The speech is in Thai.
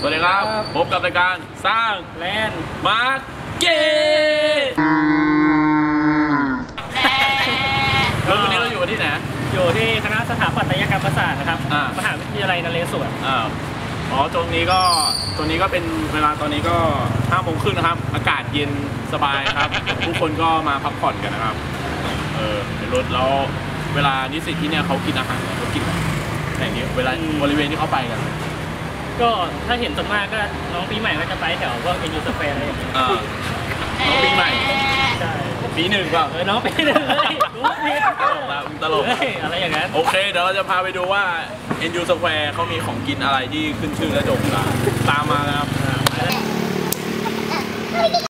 สวัสดีครับครับ พบกับรายการสร้างแลนด์มาร์เก็ตแล้ววันนี้เราอยู่กันที่ไหน อยู่ที่คณะสถาปัตยกรรมศาสตร์นะครับ อ่าม มหาวิทยาลัยนเรศวรอ่าอ๋อตรงนี้ก็ตรงนี้ก็เป็นเวลาตอนนี้ก็ห้าโมงครึ่งนะครับ อากาศเย็นสบายครับผู้คนก็มาพักผ่อนกันนะครับ เออในรถแล้วเวลานิสิตที่เนี่ยเขากินอาหารเขากินอะไรแต่นี้เวลาบริเวณที่เขาไปกัน ก็ถ้าเห็นส่วนมากก็น้องปีใหม่ก็จะไปแถวพวกเอ็นยูสเปนอะไรอย่างเงี้ยอ่าน้องปีใหม่ใช่ปีหนึ่งเปล่าเออน้องปีหนึ่งเฮ้ยรู้ผิดตลกละตลกเฮ้ยอะไรอย่างนั้นโอเค เดี๋ยวเราจะพาไปดูว่า NU Square เขามีของกินอะไรที่ขึ้นชื่อและโด่งดังตามมานะครับอ่าไปแล้ว